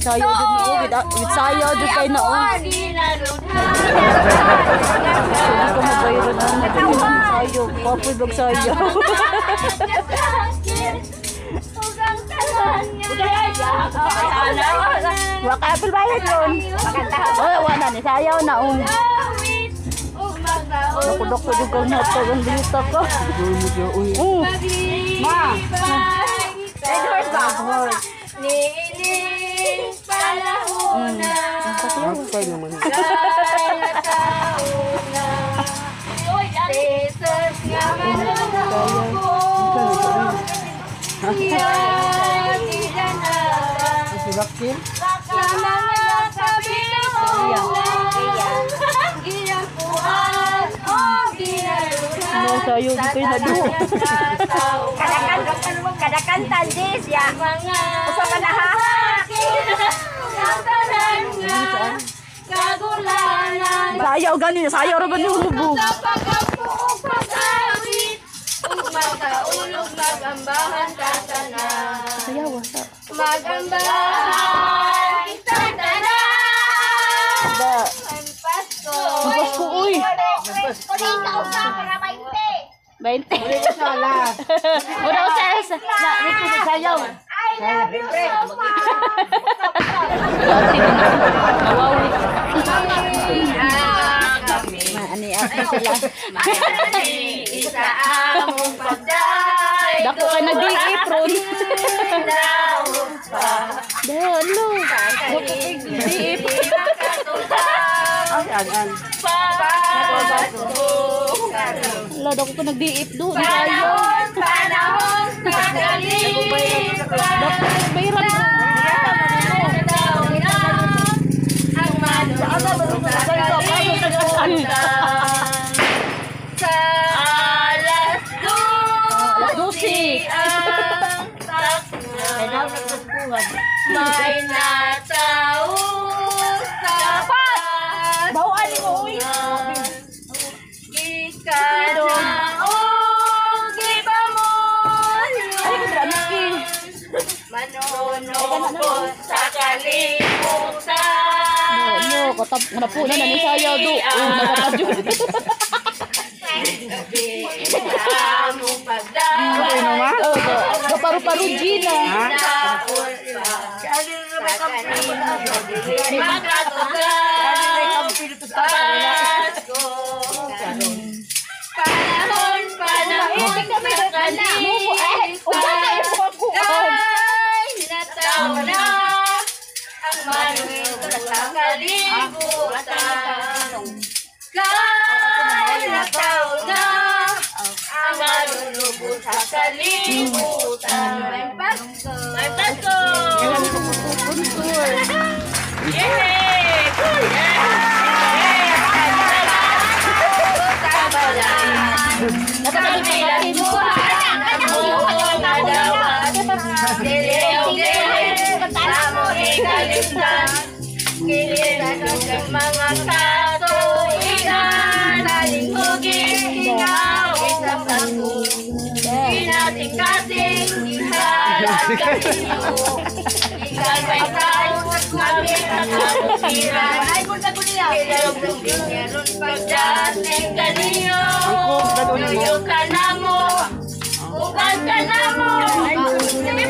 sayo jud no with, with sayo jud kay na oh. Hindi ko mabayro na na sayo. Kapoy bag sayo. Wa ka apple bayad yun. Oh, wala ni sayo na oh. Nakudok ko dugang nato ang lita ko. Ma. Horse ba? Horse. Niiling palahon na Kapay naman. Jesus nga manunubos Yan ilanara Si Bakil? Sa mga kabinuhan Ginampuan o ginaluhan No, sayo di kay na do. Kadakan kadakan tandis ya mga usa ka na ha Kagulanan Sayo gani sayo ra ba ni humubo. sa pagkapuog pasawit ug makaulog magambahan ka tanan Sayaw sa. magambahan kita tanan Da. ang Pasko Ang Pasko, uy. ikaw ka para may 20. Sala. Ura sa sa. Na, Rico sa sayaw. Isa among pagday Dako ka nag-iip ron. Dalo. Diip. Ang agan. Wala dako ko nag-diip do. Di sayo. Panahon Manunod sa kalimutan. No, katap na po na ni sayaw do. Oh. Among pagdaan. Oh, kaparu-paru Gina. Panahon, na ang manunod sa kalimutan Kay nataw na ang manunod sa kalimutan May Pasko! May Pasko! Yay! Mga katuigan Nalingugin ikaw isang bago Inating-kating ihalat kayo Ikan may tayo kami nakabukiran Ay, kung sa kuliya Ilaw ng binyaron pagdating kaniyo Tuyo ka na mo Ugan ka na mo Di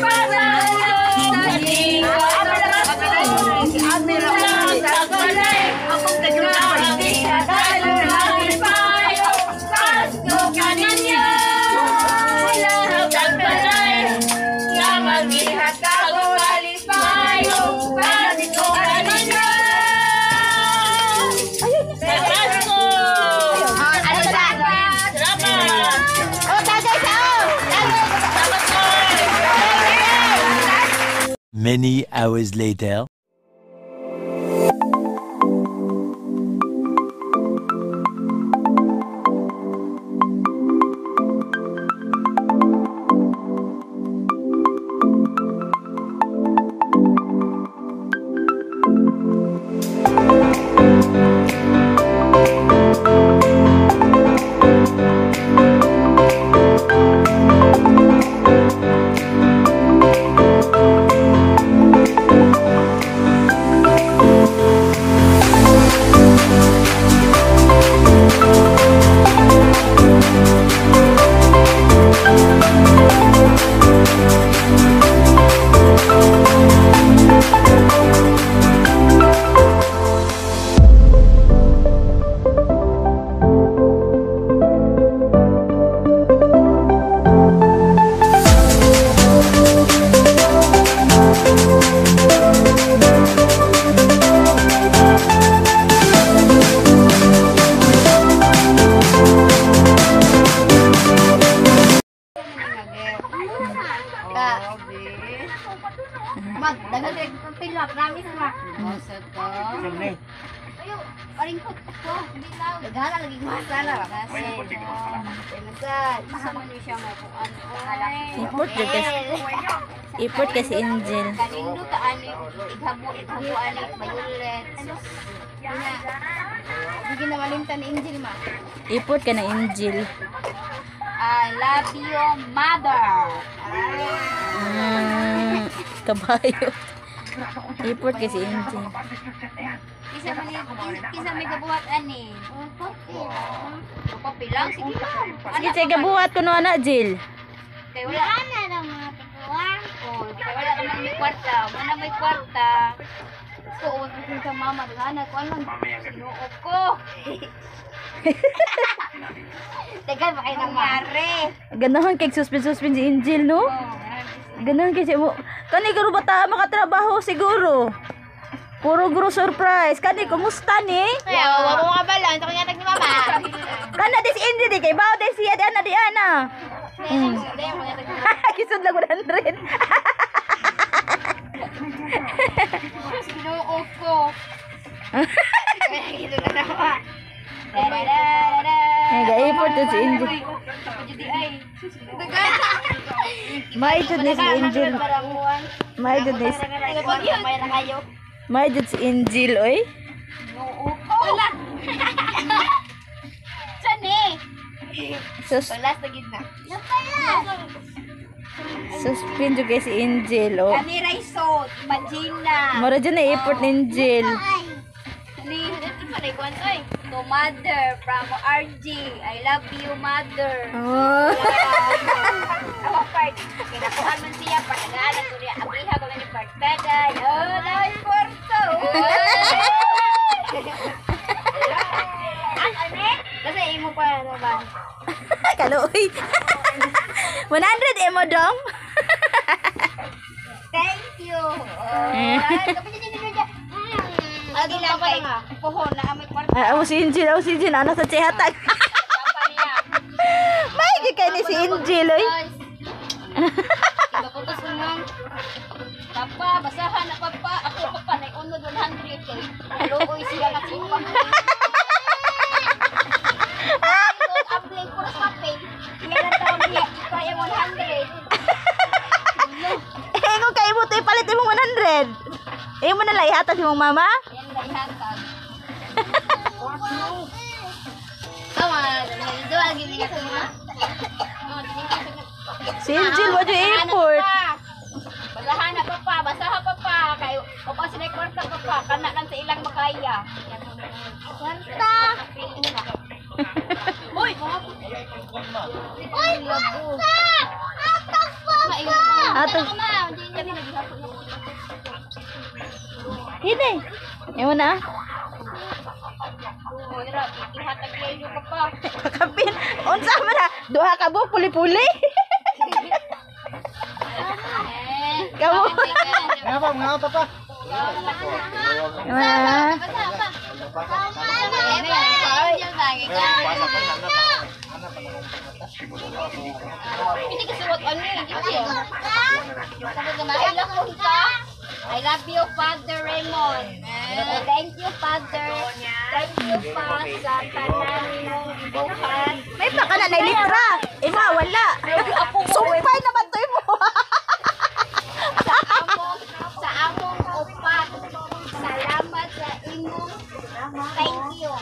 Many hours later. Paring ko ko, bitaw. Dagana lagi masala ba kasi. Pinasan. Sama niyo siya mo kung ano. Jud kasi. Import kasi Angel. Kanindo ka ani, ighabo ighabo ani mayulet. Ano? Una. Hindi na malimtan ni Angel ma. Import ka na Angel. I love you, mother. Mm, kabayo. Import kasi Angel. Kisa man ni kisa may gabuhat ani. Oh, papi lang sige lang. Sige, sige, buhat ko no na, Jill. Kay wala na ng mga tiguan. Oh, kay wala naman may kwarta. Wala may kwarta. So, kung sa mama, dagana ko ano, sinuot ko. Teka, ba kayo nangyari? Ganahan kay suspend-suspend si Angel, no? Oh, Ganahan kay siya mo. Kani guro bata makatrabaho siguro. Puro guro surprise. Kani, kumusta ni? Kaya, wala mo ka ba lang? Ito kanya ni mama. Kana di si Angel di kay bao di siya di ana di ana. Hmm. Kisod lang 100. Sinuot ko. Kaya, ito na. Ay, ga-import yun si Angel. Jud ni si Angel. Si May na kayo. May jud si Angel oy. Wala. Sani. Sus Wala sa gitna. Suspend jud kay si Angel oh. Kani Raisot. Magina. Mara jud na import ni Angel. Ni, ito pa rin kwan, oy. To mother from RG. I love you, mother. Oh. Ako part. Kinakuha man siya. Patagaan ko niya. Abriha ko ni part. Taday. Oh, dahil porto. Ang ano? Kasi imo pa ano ba? Kaloy. Lagi lang kay puhon na amoy kwarta. Ay, ah, awas oh, si Injil, awas si Injil. Ano sa cihatag? May gikay ni si Injil, oy. Ibaputas mo nang. Papa, basahan na papa. Ako papa, na unod 100. Luoy siya na 50. Niya ito na. Si Angel, what you import? Basahan na papa, basahan papa. Kay papa sila kwarta papa, kana lang sa ilang makaya. Kwarta. Uy! Uy, kwarta! Atak po po! Atak. Hindi mo na. Ira, ihatag niya yung papa. Kakapin. Unsa man na. Duha ka bo, puli-puli. Kamu. Nga pa, nga pa pa. Ah. Hindi kasi wag ano eh, hindi kasi. Sabi ko na, I love you Father Raymond. Thank you, Father. Thank you pa sa tanan mong buhat. May pa ka na na litra. Ima, wala. Sumpay naman to mo. Sa among, upat. Salamat sa imong Thank you.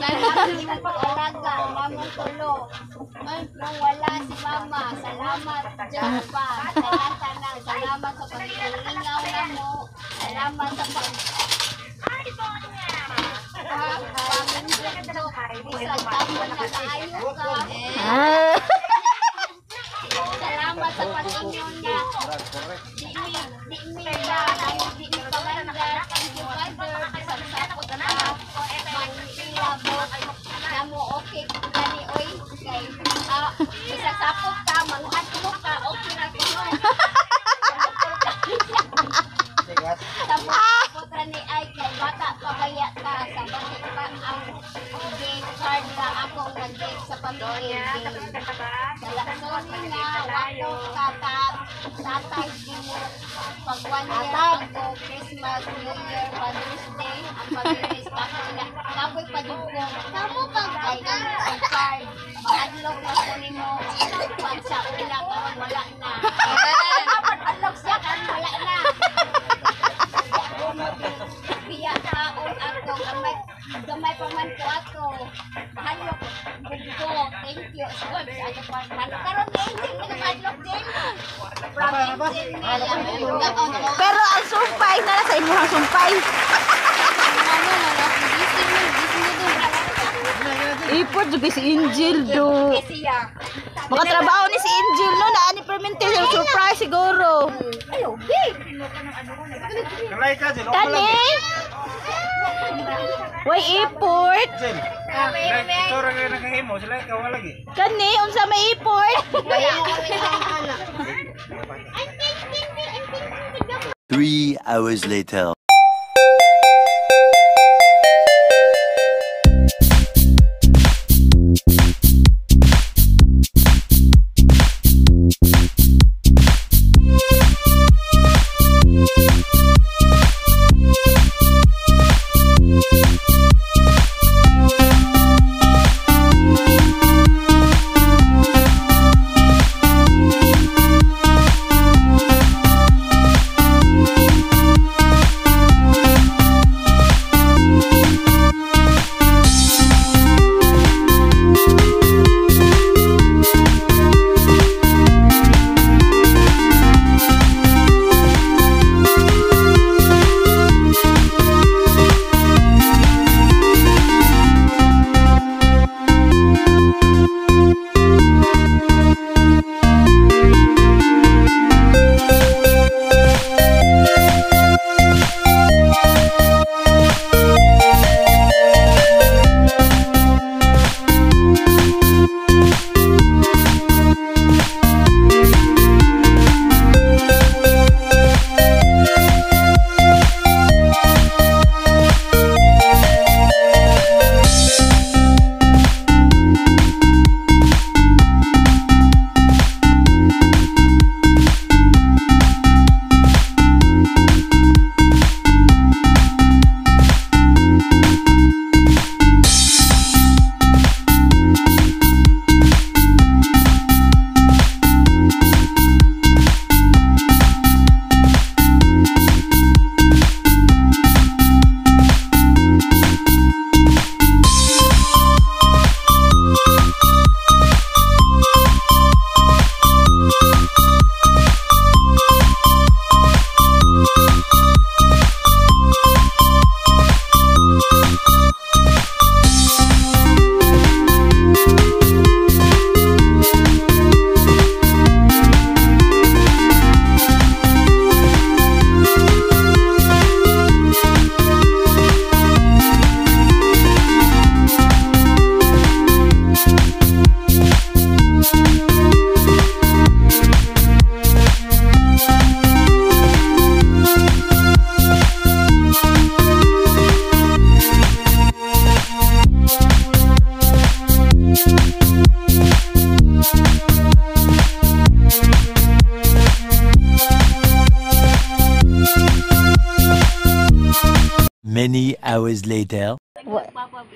Salamat sa pag-alaga. Namong tulo. Ay, nang wala si Mama. Salamat dyan pa. Tanan tanan. Salamat sa paglingaw na mo. Salamat sa pag... Ah, na. Ah. Salamat sa pag-inyon niya. Di mi, di mi na, di mi pamanda. Thank you, Father. Sapot na. Mangilabot. Namo okay gani oy. Kay, ah, isang sapot ka, manguhat pamilya. Tapos ka na ba? Na, wato tata, tatay din. Pag one year ago, Christmas, New Year, Father's Day, ang pag-release pa ko nila. Kapoy pa din ko. Kamu pag ay ang card. Mahadlok na ko ni mo. Pag sa karon wala na. Sa pa. Karon din. Pero ang sumpay na sa inyo ang sumpay. Ipot juga si Angel do. Makatrabaho ni si Angel no na ani fermentation surprise siguro. Ayo, big. Kalay ka, Jen. Kani? Way iport. Jen. Kayo nakahimo. Sila ikaw lagi. Kani unsa may iport? Kaya ako ang anak. Three hours later.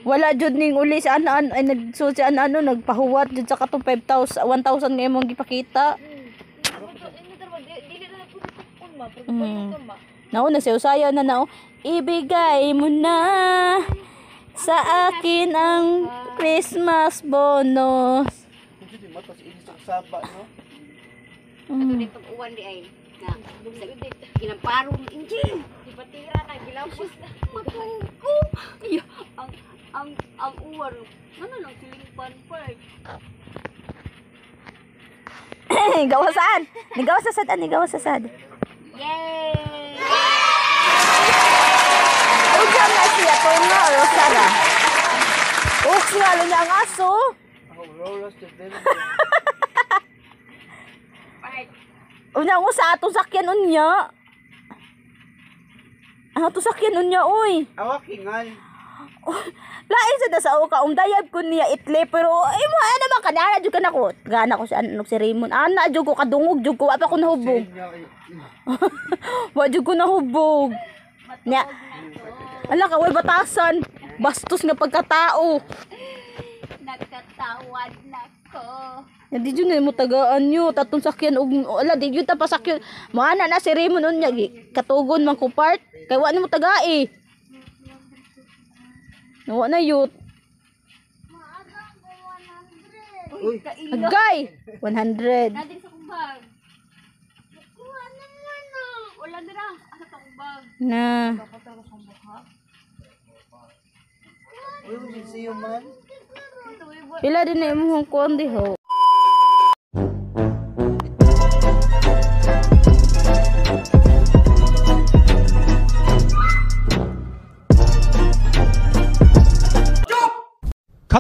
Wala jud ning uli sa ano ay nagso si ano ano nagpahuwat jud sa katong 5,000 1,000 ngayon mong gipakita. Mm. Nauna siya usaya na nao. Ibigay mo na sa akin ang Christmas bonus. Sa no? Ato uwan di ay. Na, ginamparong injin. Di ba tira na. Matungko. Iya, ang ang ang uwan. Ano lang siling panpart. gawa saan? Nigawa sa sad, gawa sa sad. Yay! Uja na siya to nga Rosara. Uks nga lang niya ang aso. Ako, rollers to din. Unya mo sa atong sakyan unya. Ang atong sakyan unya uy. Awa, kingal. Lain sa sa uka umdayab ko niya itle pero ay mo ano man kanana jud ka nako. Gana ko si ano si Raymond. Ana jud ko kadungog jud ko wa pa ko nahubog. wa jud ko nahubog. Nya. Ala ka way batasan. Bastos nga pagkatao. Nagkatawad na ko. Ya di jud na mo tagaan nyo tatong sakyan og ala di jud ta pasakyan. Mana na si Raymond unya gi katugon man ko part kay wa nimo tagai. Nawa na yut. Agay! 100. Natin sa kumbag. Kuha na. Wala na na. Asa sa kumbag. Na. Pila din na imong kuan di ho.